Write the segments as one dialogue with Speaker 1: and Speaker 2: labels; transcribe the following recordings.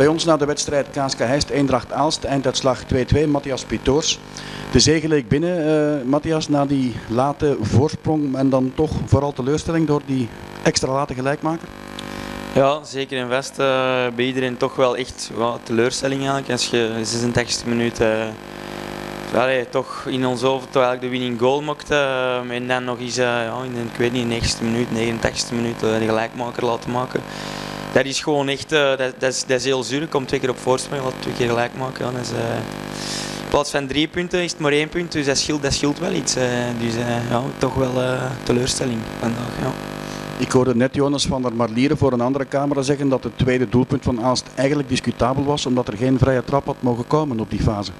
Speaker 1: Bij ons na de wedstrijd KSK Heist Eendracht Aalst, einduitslag 2-2, Matthias Pitoors. De zege leek binnen, uh, Matthias, na die late voorsprong en dan toch vooral teleurstelling door die extra late gelijkmaker?
Speaker 2: Ja, zeker in West uh, bij iedereen toch wel echt well, teleurstelling eigenlijk. Als je 86 minuten uh, toch in ons hoofd de winning goal mocht uh, en dan nog eens ja, in ik weet niet, 90 minuut, 89 minuut de gelijkmaker laten maken. Dat is gewoon echt, dat, dat, is, dat is heel zuur. Komt twee keer op voorsprong, laat twee keer gelijk maken. Ja, dat is, in plaats van drie punten is het maar één punt, dus dat scheelt, dat scheelt wel iets. dus ja, toch wel teleurstelling vandaag. Ja.
Speaker 1: Ik hoorde net Jonas van der Marlieren voor een andere camera zeggen dat het tweede doelpunt van Aalst eigenlijk discutabel was omdat er geen vrije trap had mogen komen op die fase.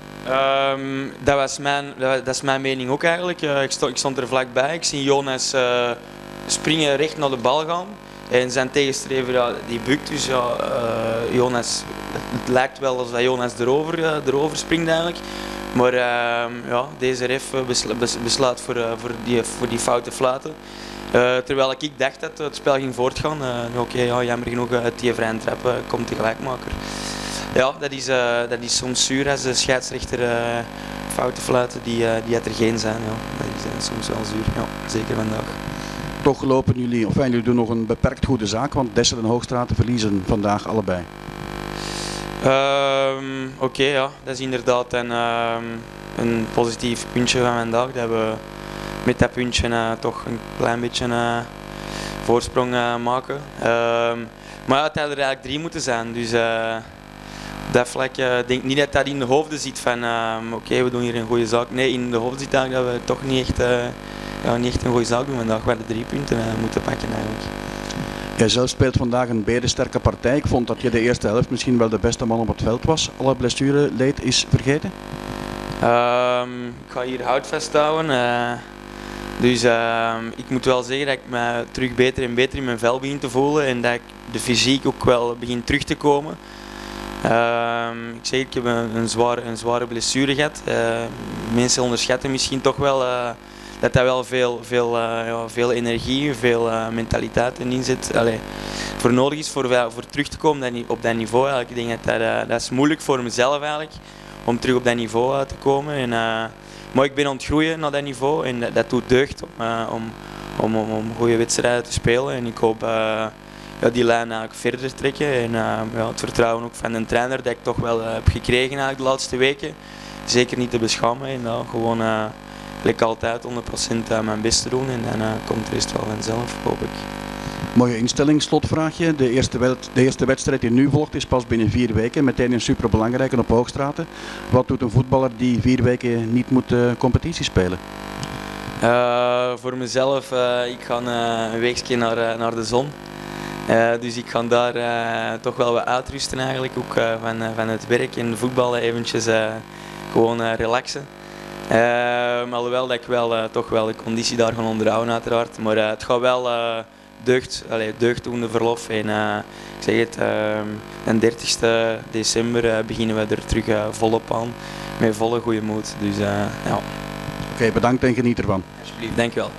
Speaker 2: Um, dat, was mijn, dat is mijn mening ook eigenlijk. Uh, ik, stond, ik, stond, er vlakbij. Ik zie Jonas uh, springen recht naar de bal gaan. En zijn tegenstrever die bukt. Dus ja, uh, Jonas, het, lijkt wel alsof Jonas erover, erover springt eigenlijk. Maar ehm, ja, deze ref besluit voor, voor, die, voor die foute fluiten. Terwijl ik dacht dat het spel ging voortgaan. Oké, ja, jammer genoeg, uit die vrije trap komt de gelijkmaker. Ja, dat is, dat is soms zuur als de scheidsrechter fouten fluiten die, die er geen zijn. Ja. Dat is soms wel zuur, ja, zeker vandaag.
Speaker 1: Toch lopen jullie, of jullie doen nog een beperkt goede zaak, want Dessel en Hoogstraten verliezen vandaag allebei.
Speaker 2: Um, Oké, ja, dat is inderdaad een, um, een positief puntje van vandaag. Dat we met dat puntje uh, toch een klein beetje uh, voorsprong uh, maken. Ehm, maar het hadden er eigenlijk drie moeten zijn. Dus dat vlak, ik denk niet dat dat in de hoofden zit van oké, we doen hier een goede zaak. Nee, in de hoofden zit eigenlijk dat we toch niet echt, ja, niet echt een goede zaak doen vandaag. We hadden drie punten moeten pakken eigenlijk.
Speaker 1: Jij zelf speelt vandaag een berensterke partij. Ik vond dat je de eerste helft misschien wel de beste man op het veld was. Alle blessureleed is vergeten?
Speaker 2: Um, ik ga hier hout vasthouden. Uh, dus uh, ik moet wel zeggen dat ik me terug beter en beter in mijn vel begin te voelen en dat ik de fysiek ook wel begin terug te komen. Uh, ik zeg, ik heb een, een, zware, een zware blessure gehad. Uh, mensen onderschatten misschien toch wel uh, dat dat wel veel, veel, ja, veel energie, veel mentaliteit in zit. Allee, voor nodig is voor, voor terug te komen op dat niveau. Eigenlijk. Ik denk dat dat, dat is moeilijk voor mezelf eigenlijk, om terug op dat niveau te komen. En, maar ik ben aan het groeien naar dat niveau en dat, doet deugd om, om, om, om, goede wedstrijden te spelen. En ik hoop ja, die lijn eigenlijk verder trekken. En ja, het vertrouwen ook van een trainer dat ik toch wel heb gekregen eigenlijk de laatste weken. Zeker niet te beschamen en uh, gewoon gelijk altijd 100% mijn best te doen. En dan komt de rest wel vanzelf, hoop ik.
Speaker 1: Mooie instelling, slotvraagje. De eerste, de eerste wedstrijd die nu volgt is pas binnen vier weken. Meteen een superbelangrijke op Hoogstraten. Wat doet een voetballer die vier weken niet moet uh, competitie spelen?
Speaker 2: Uh, voor mezelf, uh, ik ga een weekje naar, naar de zon. dus ik ga daar toch wel wat uitrusten eigenlijk. Ook van, van het werk en voetballen eventjes gewoon relaxen. Maar alhoewel dat ik wel toch wel de conditie daar gaan onderhouden uiteraard. Maar het gaat wel deugd, allee, deugddoende verlof. En ik zeg het, uh, 30 december beginnen we er terug volop aan. Met volle goede moed. Dus, ja.
Speaker 1: Oké, okay, bedankt en geniet ervan.
Speaker 2: Alsjeblieft, dankjewel.